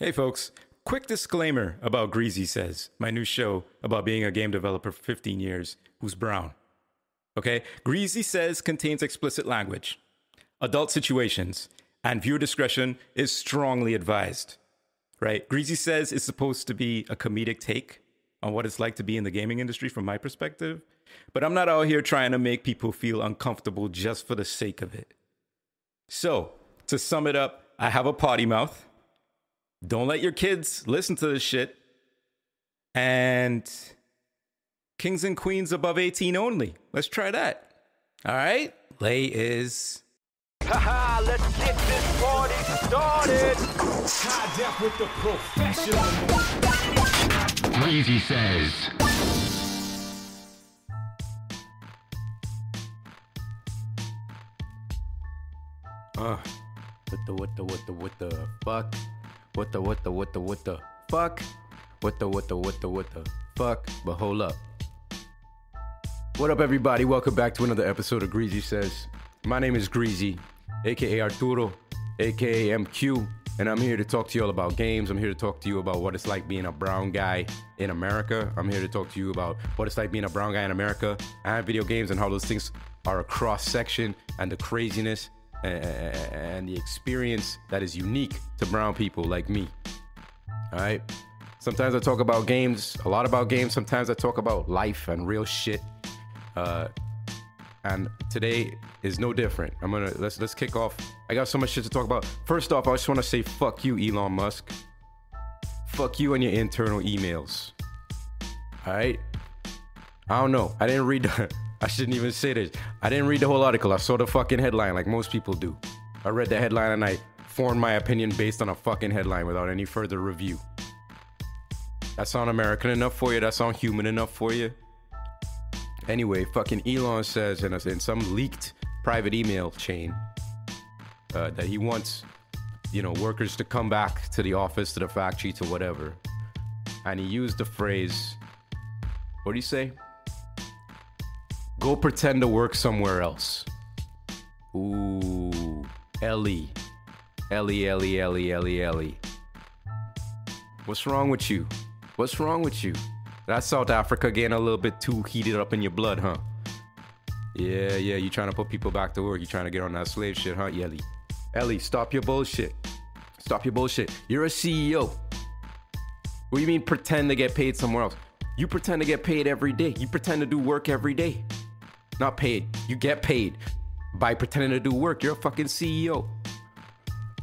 Hey, folks. Quick disclaimer about Greasy Says, my new show about being a game developer for 15 years who's brown. Okay? Greasy Says contains explicit language, adult situations, and viewer discretion is strongly advised. Right? Greasy Says is supposed to be a comedic take on what it's like to be in the gaming industry from my perspective, but I'm not out here trying to make people feel uncomfortable just for the sake of it. So, to sum it up, I have a potty mouth. Don't let your kids listen to this shit. And kings and queens above 18 only. Let's try that. All right? Lay is. Haha, let's get this party started. High def with the professional. Breezy says. Uh, what the what the what the what the fuck? What the what the what the what the fuck? What the what the what the what the fuck? But hold up. What up, everybody? Welcome back to another episode of Greasy Says. My name is Greasy, aka Arturo, aka MQ, and I'm here to talk to you all about games. I'm here to talk to you about what it's like being a brown guy in America. I'm here to talk to you about what it's like being a brown guy in America and video games and how those things are a cross section and the craziness and, the experience that is unique to brown people like me. All right. Sometimes I talk about games, a lot about games. Sometimes I talk about life and real shit. Uh, and today is no different. I'm gonna let's let's kick off. I got so much shit to talk about. First off, I just want to say fuck you, Elon Musk. Fuck you and your internal emails. All right. I don't know. I didn't read. The, I shouldn't even say this. I didn't read the whole article. I saw the fucking headline, like most people do. I read the headline and I formed my opinion based on a fucking headline without any further review. That sound American enough for you? That sound human enough for you? Anyway, fucking Elon says in, a, in some leaked private email chain uh, that he wants, you know, workers to come back to the office, to the factory, to whatever. And he used the phrase, what do you say? Go pretend to work somewhere else. Ooh, Ellie. Ellie, Ellie, Ellie, Ellie, Ellie. What's wrong with you? What's wrong with you? That South Africa getting a little bit too heated up in your blood, huh? Yeah, yeah, you trying to put people back to work. You trying to get on that slave shit, huh, Ellie? Ellie, stop your bullshit. Stop your bullshit. You're a CEO. What do you mean pretend to get paid somewhere else? You pretend to get paid every day. You pretend to do work every day. Not paid. You get paid by pretending to do work. You're a fucking CEO.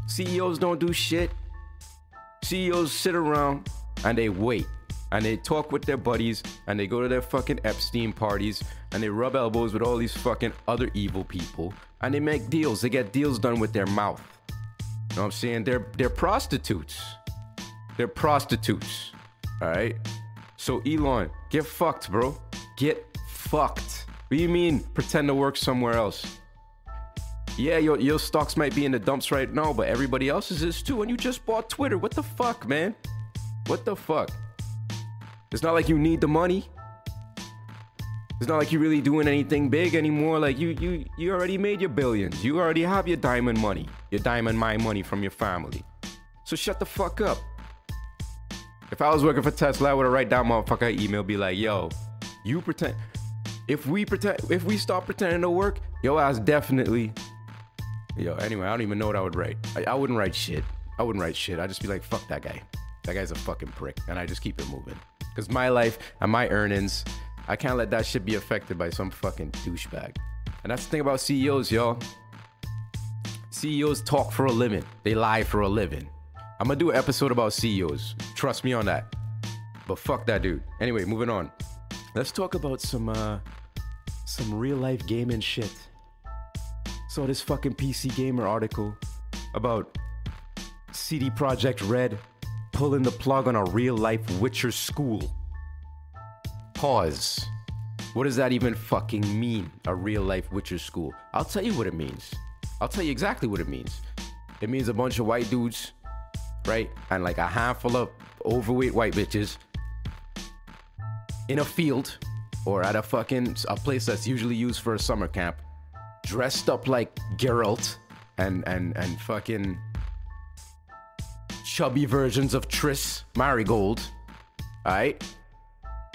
CEOs don't do shit. CEOs sit around and they wait and they talk with their buddies and they go to their fucking Epstein parties and they rub elbows with all these fucking other evil people and they make deals. They get deals done with their mouth. You know what I'm saying? They're they're prostitutes. They're prostitutes. All right. So Elon, get fucked, bro. Get fucked. What do you mean pretend to work somewhere else? Yeah, your, your stocks might be in the dumps right now, but everybody else's is too. And you just bought Twitter. What the fuck, man? What the fuck? It's not like you need the money. It's not like you're really doing anything big anymore. Like you you you already made your billions. You already have your diamond money. Your diamond mine money from your family. So shut the fuck up. If I was working for Tesla, I would have write down motherfucker email, be like, yo, you pretend if we pretend if we stop pretending to work, yo ass definitely Yo, anyway, I don't even know what I would write. I, I wouldn't write shit. I wouldn't write shit. I'd just be like, fuck that guy. That guy's a fucking prick. And I just keep it moving. Because my life and my earnings, I can't let that shit be affected by some fucking douchebag. And that's the thing about CEOs, y'all. CEOs talk for a living, they lie for a living. I'm gonna do an episode about CEOs. Trust me on that. But fuck that dude. Anyway, moving on. Let's talk about some uh some real life gaming shit. Saw this fucking PC Gamer article about CD Projekt Red pulling the plug on a real life Witcher school. Pause. What does that even fucking mean? A real life Witcher school? I'll tell you what it means. I'll tell you exactly what it means. It means a bunch of white dudes, right? And like a handful of overweight white bitches in a field or at a fucking a place that's usually used for a summer camp, dressed up like Geralt and and and fucking chubby versions of Triss Merigold. Alright?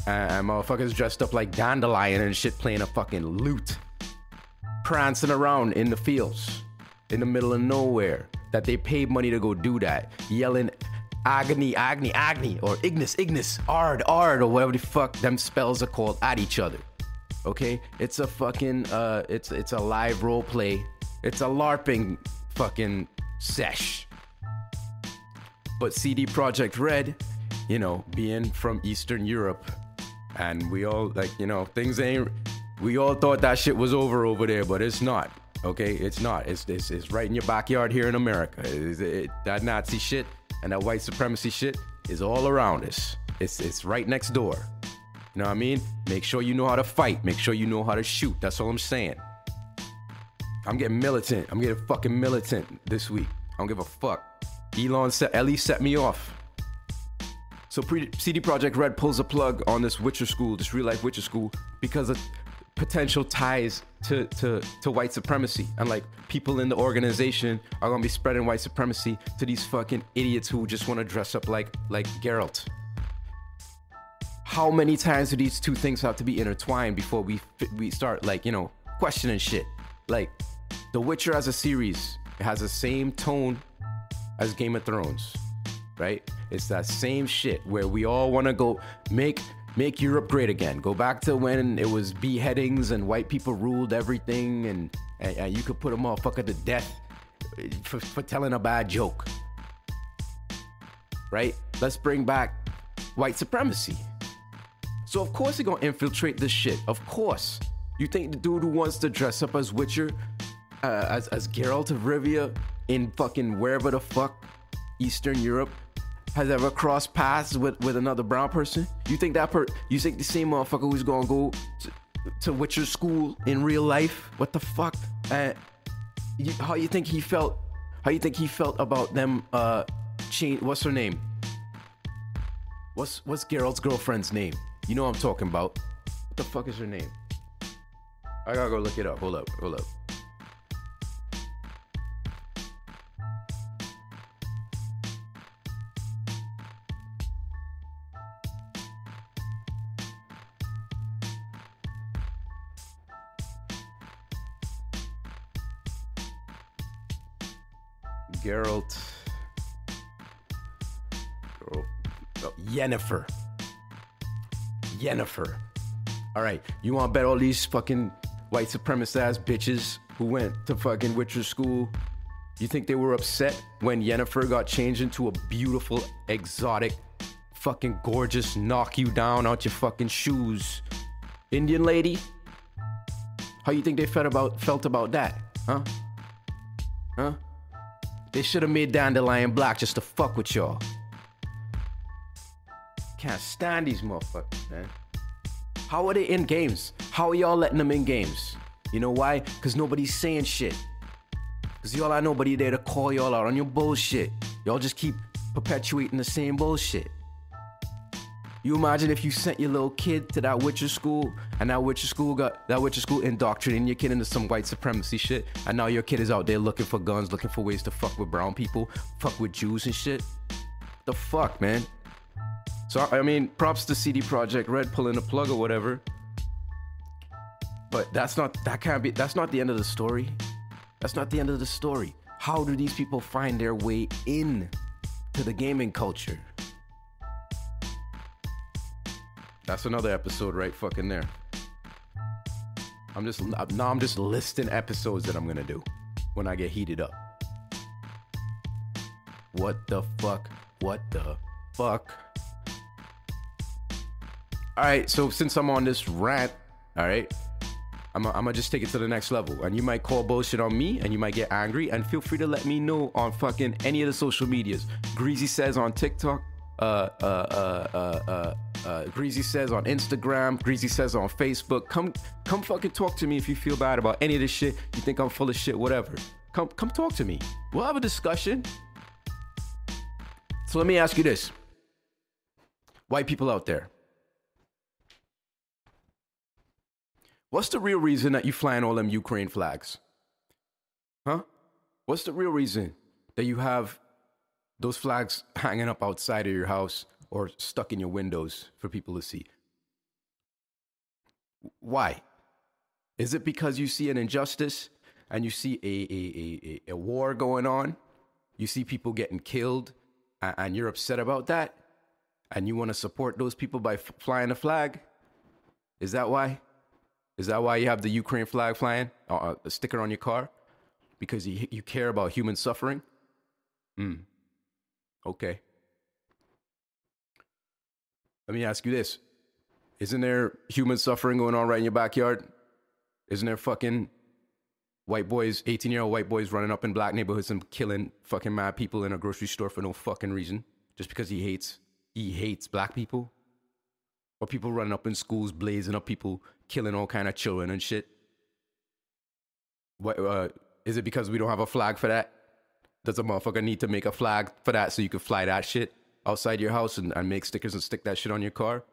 And motherfuckers dressed up like dandelion and shit playing a fucking lute. Prancing around in the fields, in the middle of nowhere. That they paid money to go do that. Yelling agony, agony, agony, or Ignis, Ignis, Aard, Aard, or whatever the fuck them spells are called at each other. Okay? It's a fucking uh it's it's a live role play. It's a LARPing fucking sesh. But CD Projekt Red, you know, being from Eastern Europe, and we all like, you know, things ain't. We all thought that shit was over over there, but it's not. Okay, it's not. It's it's, it's right in your backyard here in America. It- it- that Nazi shit and that white supremacy shit is all around us. It's it's right next door. You know what I mean? Make sure you know how to fight. Make sure you know how to shoot. That's all I'm saying. I'm getting militant. I'm getting fucking militant this week. I don't give a fuck. Elon set Ellie set me off. So CD Projekt Red pulls a plug on this Witcher school, this real life Witcher school, because of potential ties to, to, to white supremacy. And like people in the organization are gonna be spreading white supremacy to these fucking idiots who just wanna dress up like like Geralt. How many times do these two things have to be intertwined before we we start like, you know, questioning shit? Like The Witcher as a series, it has the same tone as Game of Thrones, right? It's that same shit where we all want to go make make Europe great again. Go back to when it was beheadings and white people ruled everything, and and, and you could put a motherfucker to death for, for telling a bad joke, right? Let's bring back white supremacy. So of course they're gonna infiltrate this shit. Of course. You think the dude who wants to dress up as Witcher, uh, as as Geralt of Rivia in fucking wherever the fuck Eastern Europe has ever crossed paths with, with another brown person? You think that per you think the same motherfucker who's gonna go to, to Witcher school in real life? What the fuck? Uh, you, how you think he felt? How you think he felt about them? Uh, change. What's her name? What's what's Geralt's girlfriend's name? You know what I'm talking about. What the fuck is her name? I gotta go look it up. Hold up, hold up. Geralt. Girl. Oh, Yennefer. Yennefer. All right, you want to bet all these fucking white supremacist ass bitches who went to fucking Witcher school? You think they were upset when Yennefer got changed into a beautiful, exotic, fucking gorgeous, knock you down out your fucking shoes Indian lady? How you think they felt about felt about that? Huh? Huh? They should have made Dandelion black just to fuck with y'all. Can't stand these motherfuckers, man. How are they in games? How are y'all letting them in games? You know why? Because nobody's saying shit. Because y'all are nobody there to call y'all out on your bullshit. Y'all just keep perpetuating the same bullshit. You imagine if you sent your little kid to that Witcher school, and that Witcher school got that Witcher school indoctrinating your kid into some white supremacy shit, and now your kid is out there looking for guns, looking for ways to fuck with brown people, fuck with Jews and shit. The fuck, man. So I mean, props to CD Projekt Red pulling the plug or whatever. But that's not that can't be that's not the end of the story. That's not the end of the story. How do these people find their way in to the gaming culture? That's another episode right fucking there. I'm just now I'm just listing episodes that I'm gonna do when I get heated up. What the fuck? What the fuck? All right, so since I'm on this rant, all right, I'm gonna just take it to the next level. And you might call bullshit on me and you might get angry. And feel free to let me know on fucking any of the social medias. Greasy says on TikTok, uh, uh, uh, uh, uh, uh, Greasy says on Instagram, Greasy says on Facebook. Come, come fucking talk to me if you feel bad about any of this shit. You think I'm full of shit, whatever. Come, come talk to me. We'll have a discussion. So let me ask you this. White people out there. What's the real reason that you flying all them Ukraine flags? Huh? What's the real reason that you have those flags hanging up outside of your house or stuck in your windows for people to see. Why? Is it because you see an injustice and you see a, a, a, a, war going on? You see people getting killed a- and you're upset about that? And you want to support those people by f- flying a flag? Is that why? Is that why you have the Ukraine flag flying, uh, a sticker on your car? Because you, you care about human suffering? Hmm. Okay. Let me ask you this. Isn't there human suffering going on right in your backyard? Isn't there fucking white boys, 18 year old white boys running up in black neighborhoods and killing fucking mad people in a grocery store for no fucking reason? Just because he hates he hates black people? Or people running up in schools, blazing up people, killing all kind of children and shit? What uh, is it because we don't have a flag for that? Does a motherfucker need to make a flag for that so you can fly that shit outside your house and, and make stickers and stick that shit on your car?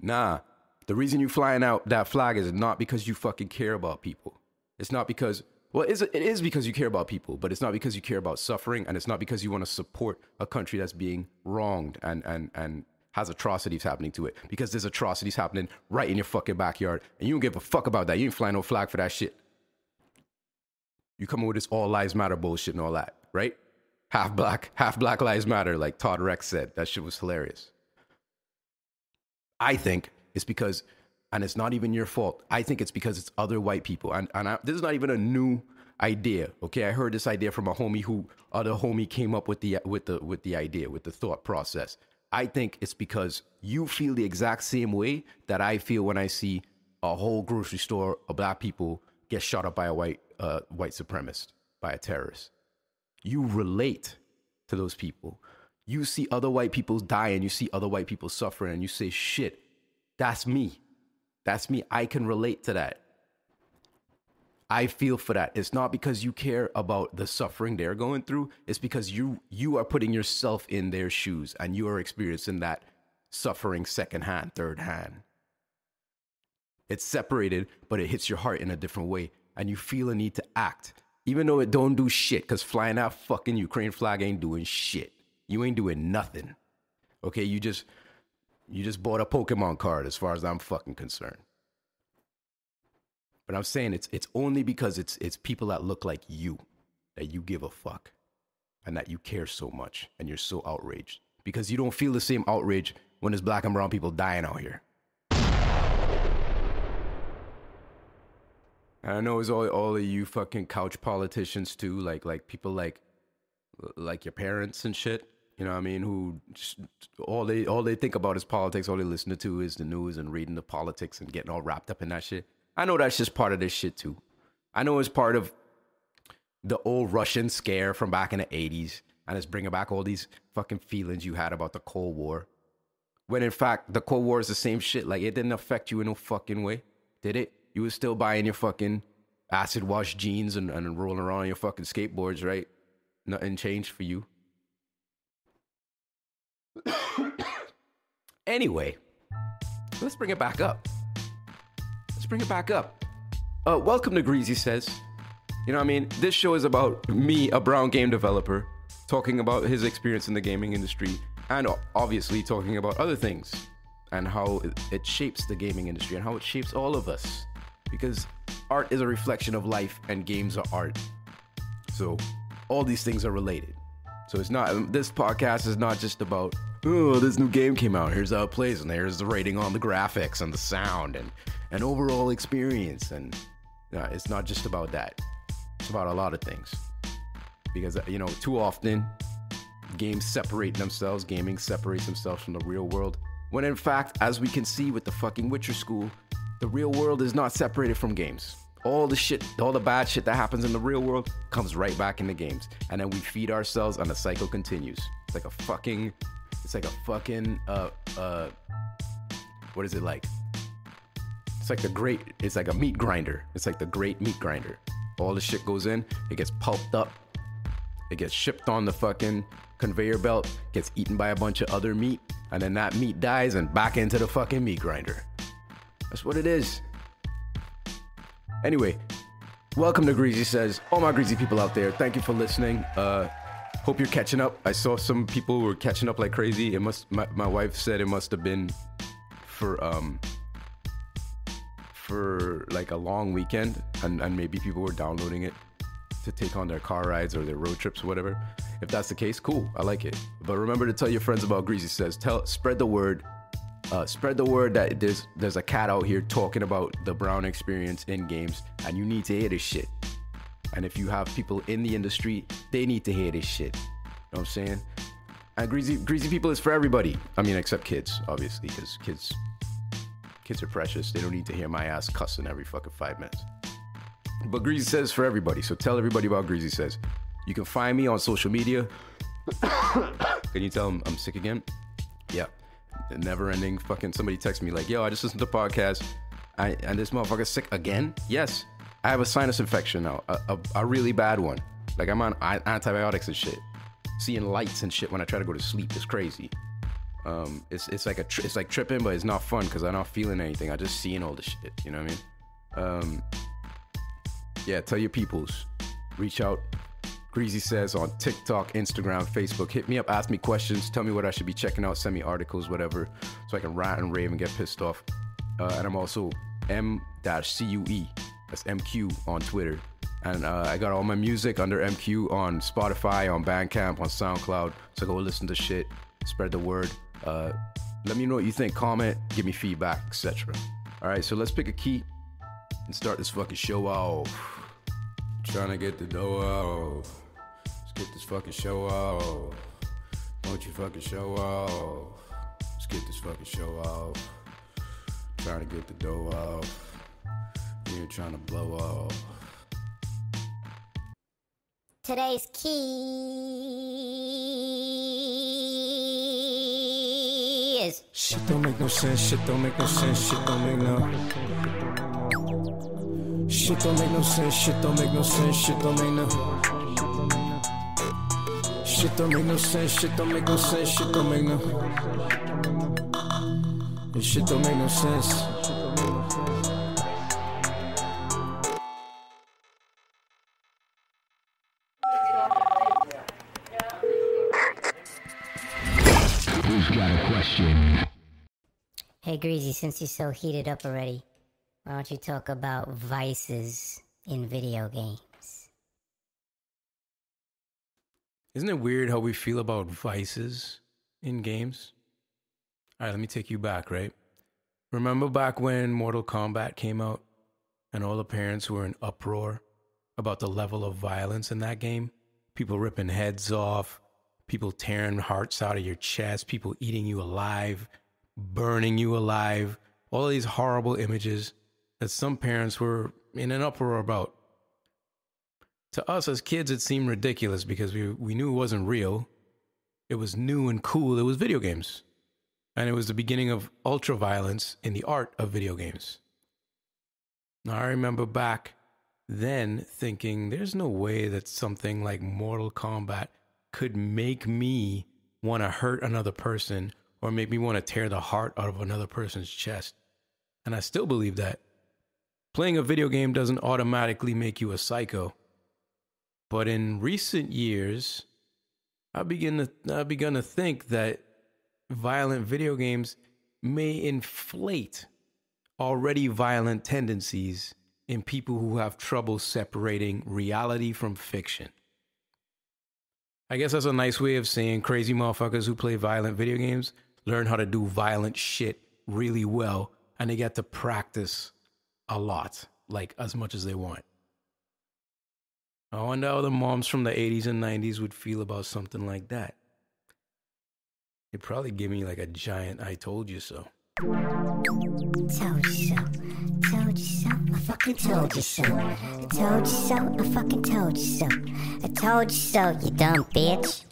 Nah. The reason you flying out that flag is not because you fucking care about people. It's not because well, it is, because you care about people, but it's not because you care about suffering, and it's not because you want to support a country that's being wronged and and and has atrocities happening to it. Because there's atrocities happening right in your fucking backyard, and you don't give a fuck about that. You ain't flying no flag for that shit. You coming with this all lives matter bullshit and all that, right? Half black, half black lives matter, like Todd Rex said. That shit was hilarious. I think it's because, and it's not even your fault. I think it's because it's other white people. And, and I, this is not even a new idea. Okay, I heard this idea from a homie who other homie came up with the with the with the idea with the thought process. I think it's because you feel the exact same way that I feel when I see a whole grocery store of black people get shot up by a white uh, white supremacist, by a terrorist. You relate to those people. You see other white people die and you see other white people suffering and you say, shit, that's me. That's me. I can relate to that. I feel for that. It's not because you care about the suffering they're going through. It's because you you are putting yourself in their shoes and you are experiencing that suffering secondhand, third hand. It's separated, but it hits your heart in a different way, and you feel a need to act, even though it don't do shit. Cause flying that fucking Ukraine flag ain't doing shit. You ain't doing nothing. Okay, you just you just bought a Pokemon card, as far as I'm fucking concerned. But I'm saying it's it's only because it's it's people that look like you that you give a fuck and that you care so much and you're so outraged because you don't feel the same outrage when there's black and brown people dying out here. And I know it's all all of you fucking couch politicians too, like like people like like your parents and shit. You know what I mean? Who just, all they all they think about is politics. All they listen to is the news and reading the politics and getting all wrapped up in that shit. I know that's just part of this shit too. I know it's part of the old Russian scare from back in the 80s and it's bringing back all these fucking feelings you had about the Cold War. When in fact, the Cold War is the same shit. Like, it didn't affect you in no fucking way, did it? You was still buying your fucking acid wash jeans and, and rolling around on your fucking skateboards, right? Nothing changed for you. anyway, let's bring it back up. Let's bring it back up. Uh, welcome to Greasy Says. You know what I mean? This show is about me, a brown game developer, talking about his experience in the gaming industry and obviously talking about other things and how it shapes the gaming industry and how it shapes all of us. Because art is a reflection of life and games are art. So all these things are related. So it's not this podcast is not just about oh this new game came out here's how it plays and here's the rating on the graphics and the sound and and overall experience and no, it's not just about that. It's about a lot of things because you know too often games separate themselves gaming separates themselves from the real world when in fact as we can see with the fucking witcher school the real world is not separated from games. All the shit all the bad shit that happens in the real world comes right back in the games. And then we feed ourselves and the cycle continues. It's like a fucking it's like a fucking uh uh what is it like? It's like the great it's like a meat grinder. It's like the great meat grinder. All the shit goes in it gets pulped up it gets shipped on the fucking conveyor belt, gets eaten by a bunch of other meat, and then that meat dies and back into the fucking meat grinder. That's what it is. Anyway, welcome to Greasy Says. All my greasy people out there, thank you for listening. Uh, Hope you're catching up. I saw some people were catching up like crazy. It must. My, my wife said it must have been for um for like a long weekend, and, and maybe people were downloading it to take on their car rides or their road trips or whatever. If that's the case, cool. I like it. But remember to tell your friends about Greasy Says. Tell, spread the word. Uh, spread the word that there's there's a cat out here talking about the Brown experience in games, and you need to hear this shit. And if you have people in the industry, they need to hear this shit. You know what I'm saying? And greasy greasy people is for everybody. I mean, except kids, obviously, because kids kids are precious. They don't need to hear my ass cussing every fucking five minutes. But Greasy says for everybody. So tell everybody about Greasy says. You can find me on social media. can you tell them I'm sick again? Yeah. Never ending fucking somebody text me like, yo, I just listened to the podcast. I, and this motherfucker's sick again? Yes. I have a sinus infection now, a, a, a really bad one. Like I'm on antibiotics and shit. Seeing lights and shit when I try to go to sleep is crazy. Um, it's it's like a tri- it's like tripping, but it's not fun because I'm not feeling anything. I just seeing all the shit. You know what I mean? Um, yeah, tell your peoples. Reach out. Greasy says on TikTok, Instagram, Facebook. Hit me up, ask me questions, tell me what I should be checking out, send me articles, whatever, so I can rant and rave and get pissed off. Uh, and I'm also M-CUE. That's MQ on Twitter. And uh, I got all my music under MQ on Spotify, on Bandcamp, on SoundCloud. So go listen to shit, spread the word. Uh, let me know what you think. Comment, give me feedback, etc. All right, so let's pick a key and start this fucking show off. Trying to get the dough off. Let's get this fucking show off. Won't you fucking show off? Let's get this fucking show off. Trying to get the dough off. You're trying to blow off. Today's key is Shit don't make no sense, shit don't make no sense, shit don't make no Shit don't make no sense, shit don't make no sense, shit don't make no Shit don't make no sense, shit don't make no sense, shit don't make no This shit don't make no sense. Hey Greasy, since you're so heated up already, why don't you talk about vices in video games? Isn't it weird how we feel about vices in games? All right, let me take you back, right? Remember back when Mortal Kombat came out and all the parents were in uproar about the level of violence in that game? People ripping heads off, people tearing hearts out of your chest, people eating you alive, burning you alive, all these horrible images that some parents were in an uproar about to us as kids, it seemed ridiculous because we, we knew it wasn't real. It was new and cool. It was video games. And it was the beginning of ultra violence in the art of video games. Now, I remember back then thinking there's no way that something like Mortal Kombat could make me want to hurt another person or make me want to tear the heart out of another person's chest. And I still believe that. Playing a video game doesn't automatically make you a psycho. But in recent years, I begin to I begun to think that violent video games may inflate already violent tendencies in people who have trouble separating reality from fiction. I guess that's a nice way of saying crazy motherfuckers who play violent video games learn how to do violent shit really well and they get to practice a lot, like as much as they want. I wonder how the moms from the 80s and 90s would feel about something like that. They'd probably give me like a giant I told you so. Told you so. Told you so. I fucking told you so. I told you so. I fucking told you so. I told you so, you dumb bitch.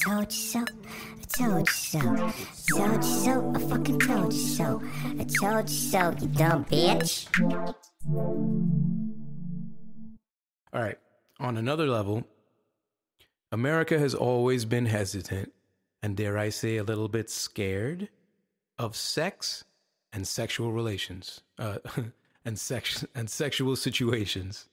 I told you so. I told you so. Told you so. I fucking told you so. I told you so, you dumb bitch. All right. On another level, America has always been hesitant and, dare I say, a little bit scared of sex and sexual relations, uh, and sex and sexual situations.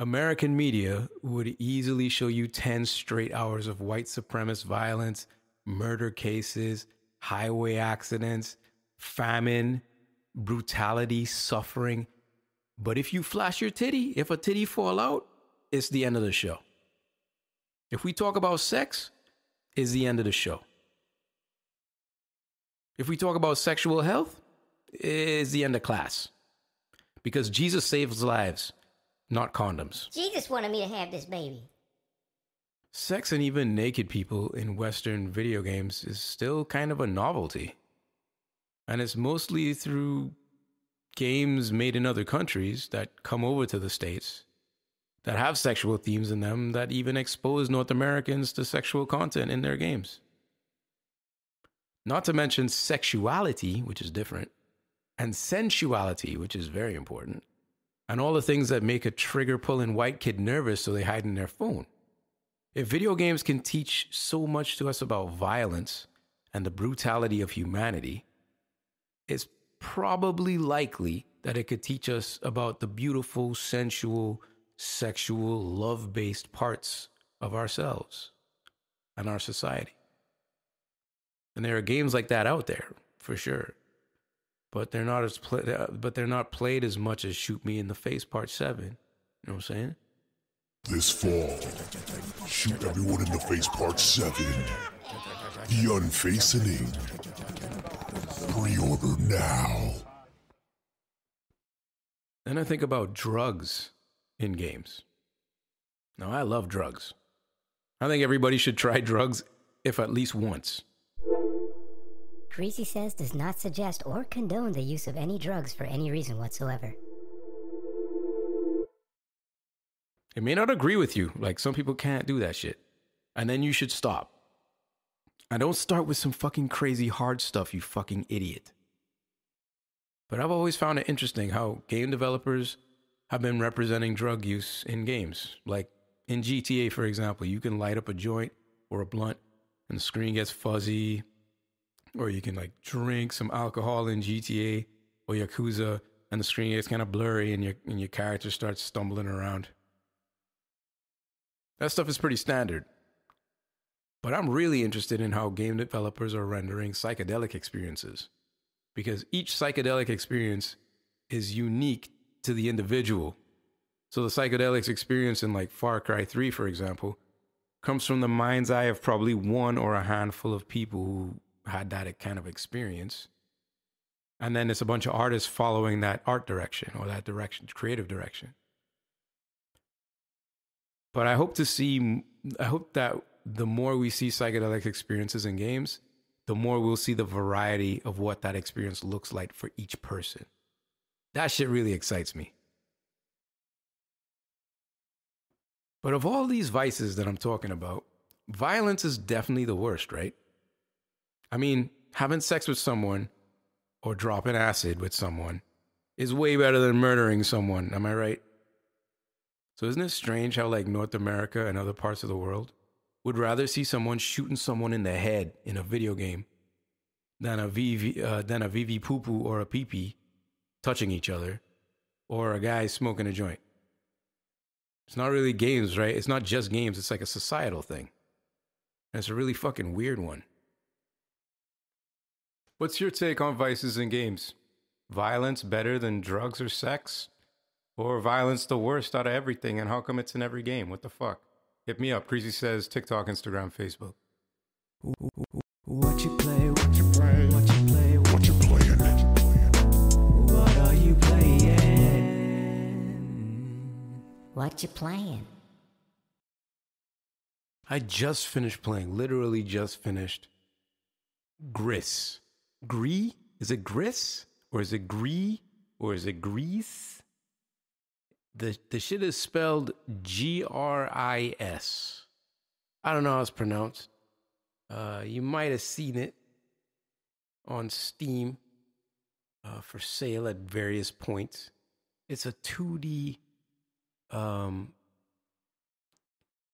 American media would easily show you 10 straight hours of white supremacist violence, murder cases, highway accidents, famine, brutality, suffering. But if you flash your titty, if a titty fall out, it's the end of the show. If we talk about sex, is the end of the show. If we talk about sexual health, is the end of class. Because Jesus saves lives, not condoms. Jesus wanted me to have this baby. Sex and even naked people in Western video games is still kind of a novelty. And it's mostly through games made in other countries that come over to the States that have sexual themes in them that even expose North Americans to sexual content in their games. Not to mention sexuality, which is different, and sensuality, which is very important, and all the things that make a trigger pulling white kid nervous so they hide in their phone. If video games can teach so much to us about violence and the brutality of humanity, it's probably likely that it could teach us about the beautiful, sensual, sexual, love based parts of ourselves and our society. And there are games like that out there for sure. But they're not as pla- uh, but they're not played as much as Shoot Me in the Face Part 7. You know what I'm saying? This fall, shoot everyone in the face part 7. The Unfastening. Pre-order now. Then I think about drugs in games. Now, I love drugs. I think everybody should try drugs if at least once. Greasy says does not suggest or condone the use of any drugs for any reason whatsoever. It may not agree with you, like some people can't do that shit. And then you should stop. And don't start with some fucking crazy hard stuff, you fucking idiot. But I've always found it interesting how game developers have been representing drug use in games. Like in GTA, for example, you can light up a joint or a blunt and the screen gets fuzzy. Or you can like drink some alcohol in GTA or Yakuza and the screen gets kind of blurry and your, and your character starts stumbling around. That stuff is pretty standard. But I'm really interested in how game developers are rendering psychedelic experiences because each psychedelic experience is unique to the individual. So the psychedelics experience in like Far Cry 3 for example comes from the mind's eye of probably one or a handful of people who had that kind of experience. And then it's a bunch of artists following that art direction or that direction, creative direction. But I hope to see, I hope that the more we see psychedelic experiences in games, the more we'll see the variety of what that experience looks like for each person. That shit really excites me. But of all these vices that I'm talking about, violence is definitely the worst, right? I mean, having sex with someone or dropping acid with someone is way better than murdering someone, am I right? So isn't it strange how like North America and other parts of the world would rather see someone shooting someone in the head in a video game than a VV uh, than a VV poo poo or a pee pee touching each other or a guy smoking a joint. It's not really games, right? It's not just games, it's like a societal thing. And it's a really fucking weird one. What's your take on vices in games? Violence better than drugs or sex? Or violence the worst out of everything? And how come it's in every game? What the fuck? Hit me up. Greasy says TikTok, Instagram, Facebook. What you play, what you play, what you play, What you playing? what are you playing? What you playing? I just finished playing, literally just finished Gris. Gree? Is it Gris? Or is it Gree? Or is it Grease? The, the shit is spelled G R I S. I don't know how it's pronounced. Uh, you might have seen it on Steam uh, for sale at various points. It's a 2D um,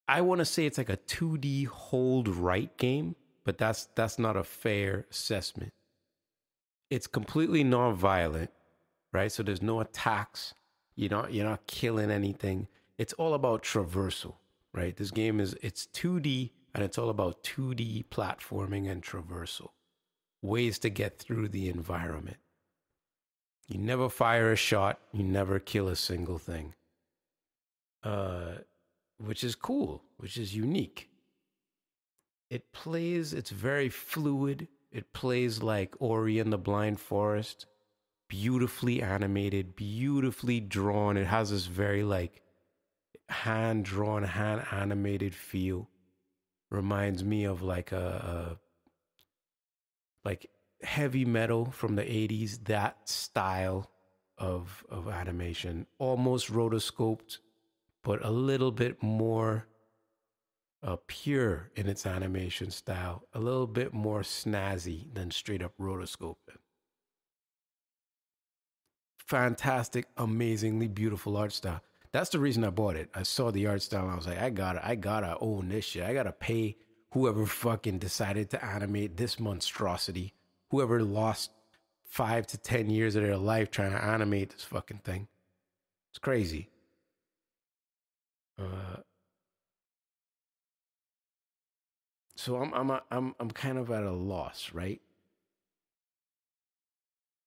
I want to say it's like a 2D hold right game, but that's that's not a fair assessment. It's completely non-violent, right? So there's no attacks. You're not you're not killing anything. it's all about traversal, right? This game is it's 2D and it's all about 2D platforming and traversal. Ways to get through the environment. You never fire a shot, you never kill a single thing. Uh which is cool, which is unique. It plays, it's very fluid. It plays like Ori and the Blind Forest. Beautifully animated, beautifully drawn. It has this very like hand drawn, hand animated feel. Reminds me of like a, a like heavy metal from the 80s, that style of of animation. Almost rotoscoped, but a little bit more uh, pure in its animation style, a little bit more snazzy than straight up rotoscoping. Fantastic, amazingly beautiful art style. That's the reason I bought it. I saw the art style and I was like, I gotta, I gotta own this shit. I gotta pay whoever fucking decided to animate this monstrosity, whoever lost five to 10 years of their life trying to animate this fucking thing. It's crazy. So I'm I'm I'm I'm kind of at a loss, right?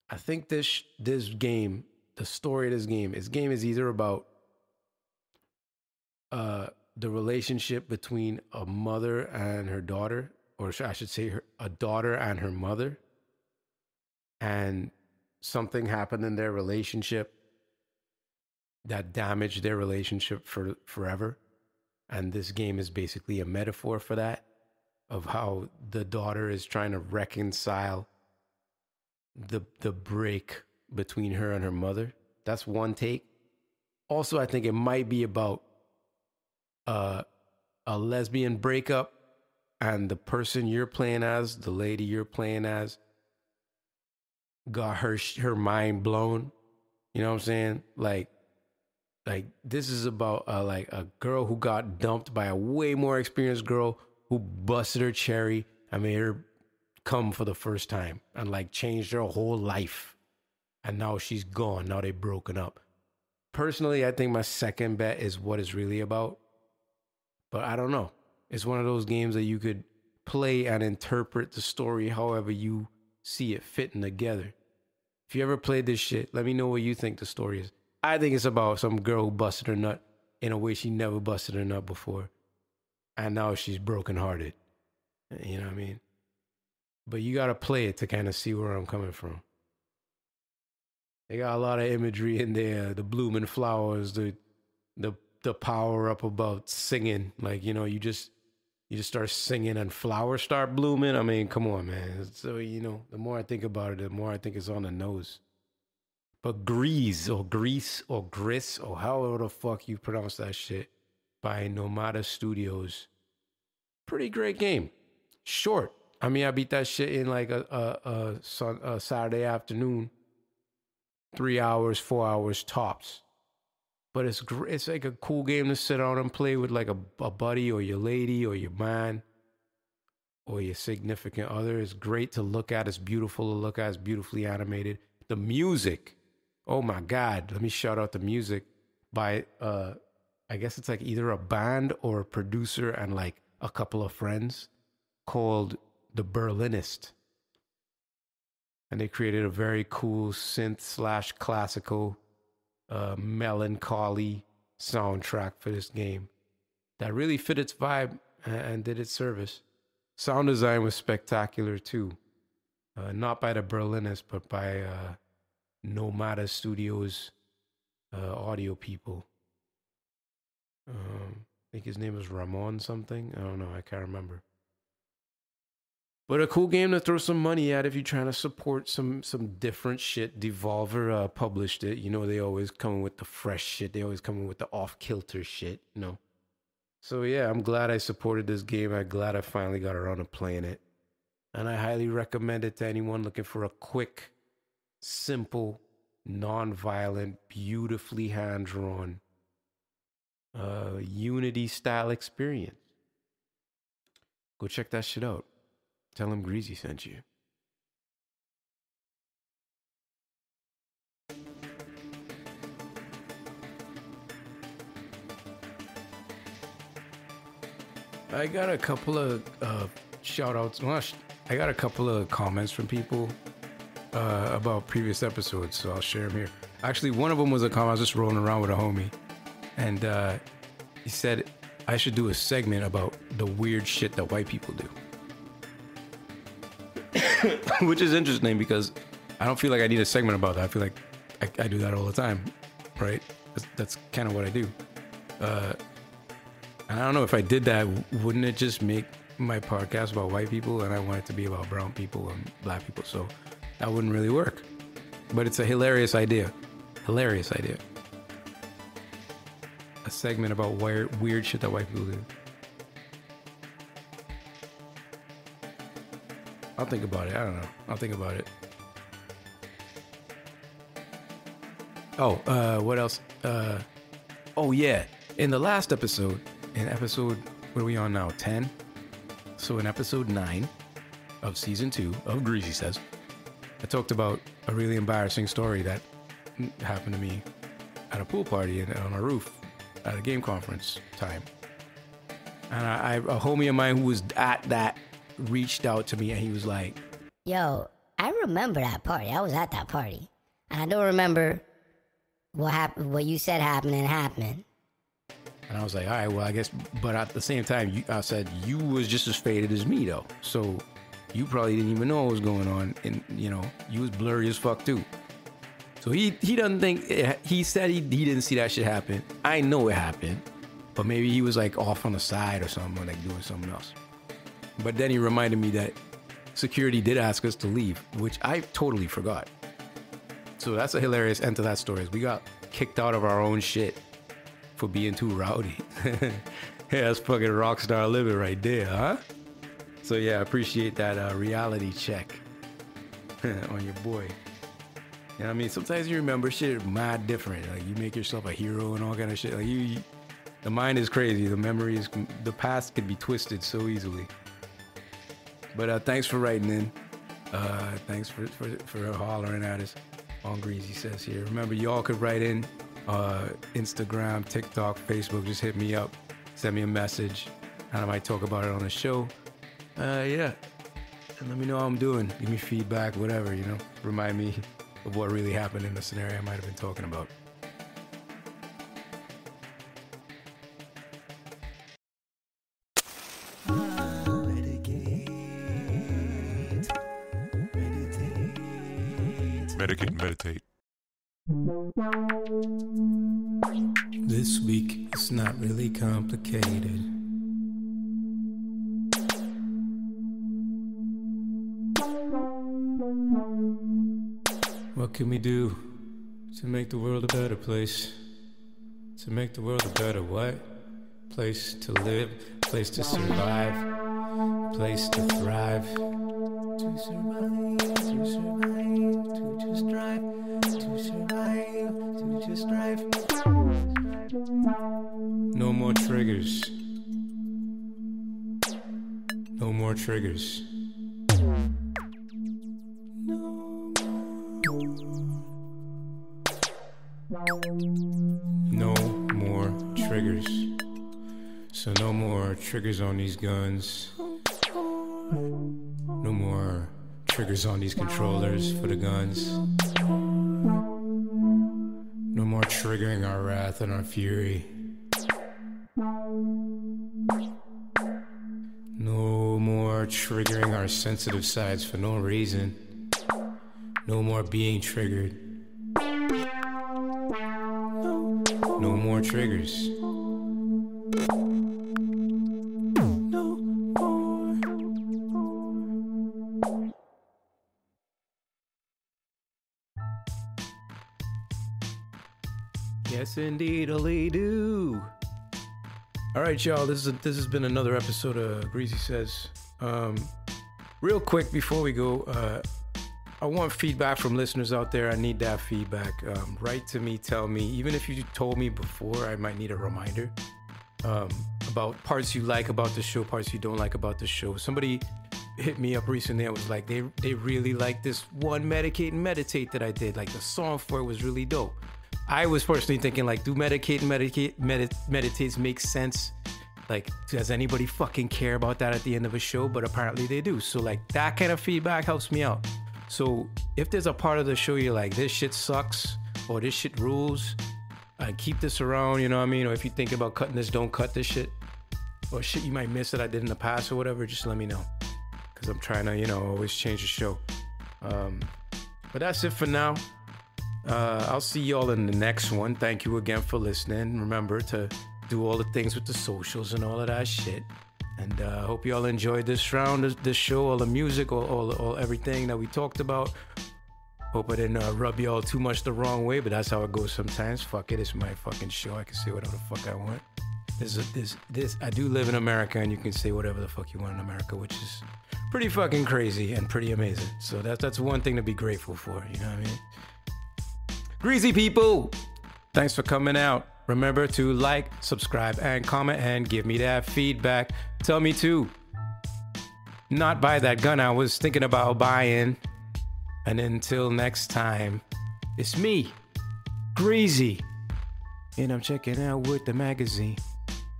I think this this game, the story of this game, this game is either about uh the relationship between a mother and her daughter, or I should say her, a daughter and her mother, and something happened in their relationship that damaged their relationship for forever. And this game is basically a metaphor for that of how the daughter is trying to reconcile the the break between her and her mother. That's one take. Also, I think it might be about uh, a lesbian breakup and the person you're playing as, the lady you're playing as, got her her mind blown. You know what I'm saying? Like like this is about uh, like a girl who got dumped by a way more experienced girl who busted her cherry and made her come for the first time and like changed her whole life. And now she's gone. Now they've broken up. Personally, I think my second bet is what it's really about. But I don't know. It's one of those games that you could play and interpret the story however you see it fitting together. If you ever played this shit, let me know what you think the story is. I think it's about some girl who busted her nut in a way she never busted her nut before. And now she's brokenhearted. You know what I mean? But you got to play it to kind of see where I'm coming from. They got a lot of imagery in there, the blooming flowers, the the the power up about singing. Like, you know, you just you just start singing and flowers start blooming. I mean, come on, man. So, you know, the more I think about it, the more I think it's on the nose. But Grease or Grease or Gris or however the fuck you pronounce that shit by Nomada Studios. Pretty great game. Short. I mean, I beat that shit in like a, a, a, sun, a Saturday afternoon. Three hours, four hours tops. But it's it's like a cool game to sit on and play with like a, a buddy or your lady or your man or your significant other. It's great to look at. It's beautiful to look at. It's beautifully animated. The music oh my god let me shout out the music by uh i guess it's like either a band or a producer and like a couple of friends called the berlinist. And they created a very cool synth slash classical uh melancholy soundtrack for this game that really fit its vibe and did its service. Sound design was spectacular too. Uh, not by the berlinist but by uh Nomada Studios uh, audio people. Um, I think his name is Ramon something. I don't know. I can't remember. But a cool game to throw some money at if you're trying to support some some different shit. Devolver uh, published it. You know they always coming with the fresh shit. They always coming with the off kilter shit. You know. So yeah, I'm glad I supported this game. I'm glad I finally got around to playing it, and I highly recommend it to anyone looking for a quick simple, non-violent, beautifully hand drawn, uh, Unity style experience. Go check that shit out. Tell him Greasy sent you. I got a couple of uh, shout outs. Well, I got a couple of comments from people uh, about previous episodes, so I'll share them here. Actually, one of them was a comment. I was just rolling around with a homie, and uh, he said I should do a segment about the weird shit that white people do, which is interesting because I don't feel like I need a segment about that. I feel like I, I do that all the time, right? That's, that's kind of what I do. Uh, and I don't know if I did that, wouldn't it just make my podcast about white people and I want it to be about brown people and black people? So that wouldn't really work. But it's a hilarious idea. Hilarious idea. A segment about weird, weird shit that white people do. I'll think about it. I don't know. I'll think about it. Oh, uh, what else? Uh, oh yeah, in the last episode, in episode what are we on now? Ten. So in episode nine of season two of Greasy Says, I talked about a really embarrassing story that happened to me at a pool party and on a roof at a game conference time. And I, I, a homie of mine who was at that reached out to me and he was like, Yo, I remember that party. I was at that party. And I don't remember what happened, what you said happened and happened. And I was like, all right, well, I guess, but at the same time, you, I said, you was just as faded as me, though. So you probably didn't even know what was going on. And, you know, you was blurry as fuck, too. So he, he doesn't think, it, he said he, he didn't see that shit happen. I know it happened, but maybe he was like off on the side or something, like doing something else. But then he reminded me that security did ask us to leave, which I totally forgot. So that's a hilarious end to that story. Is we got kicked out of our own shit for being too rowdy. yeah, that's fucking rock star living right there, huh? So yeah, appreciate that uh, reality check on your boy. You know what I mean? Sometimes you remember shit mad different. Like you make yourself a hero and all kind of shit. Like you, you the mind is crazy. The memory is, the past could be twisted so easily. But uh, thanks for writing in. Uh, thanks for, for, for hollering at us on Greasy Says here. Remember, y'all could write in uh, Instagram, TikTok, Facebook. Just hit me up, send me a message, and I might talk about it on the show. Uh, yeah, and let me know how I'm doing. Give me feedback, whatever, you know. Remind me of what really happened in the scenario I might have been talking about. Medicate and meditate. This week it's not really complicated. What can we do to make the world a better place? To make the world a better what? Place to live, place to survive, place to thrive. To survive, to survive, to just drive, to survive, to just drive. No more triggers. No more triggers. Triggers on these guns. No more triggers on these controllers for the guns. No more triggering our wrath and our fury. No more triggering our sensitive sides for no reason. No more being triggered. No more triggers. Indeed, a do. All right, y'all. This is a, this has been another episode of Greasy Says. Um, real quick before we go, uh, I want feedback from listeners out there. I need that feedback. Um, write to me, tell me, even if you told me before, I might need a reminder um, about parts you like about the show, parts you don't like about the show. Somebody hit me up recently I was like, they they really like this one medicate and meditate that I did. Like the song for it was really dope. I was personally thinking like, do medicate and medicate medit- meditates make sense Like, does anybody fucking care about that at the end of a show? But apparently they do. So, like, that kind of feedback helps me out. So, if there's a part of the show you're like, this shit sucks or this shit rules, uh, keep this around, you know what I mean? Or if you think about cutting this, don't cut this shit. Or shit you might miss that I did in the past or whatever, just let me know. Because I'm trying to, you know, always change the show. Um, but that's it for now. Uh, I'll see y'all in the next one. Thank you again for listening. Remember to do all the things with the socials and all of that shit. And uh, I hope y'all enjoyed this round, this, this show, all the music, all, all, all everything that we talked about. Hope I didn't uh, rub y'all too much the wrong way, but that's how it goes sometimes. Fuck it, it's my fucking show. I can say whatever the fuck I want. This, this, this. I do live in America, and you can say whatever the fuck you want in America, which is pretty fucking crazy and pretty amazing. So that's that's one thing to be grateful for. You know what I mean? Greasy people, thanks for coming out. Remember to like, subscribe, and comment, and give me that feedback. Tell me to not buy that gun I was thinking about buying. And until next time, it's me, Greasy. And I'm checking out with the magazine.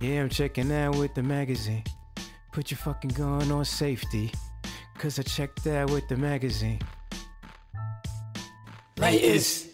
Yeah, I'm checking out with the magazine. Put your fucking gun on safety. Cause I checked that with the magazine. Latest.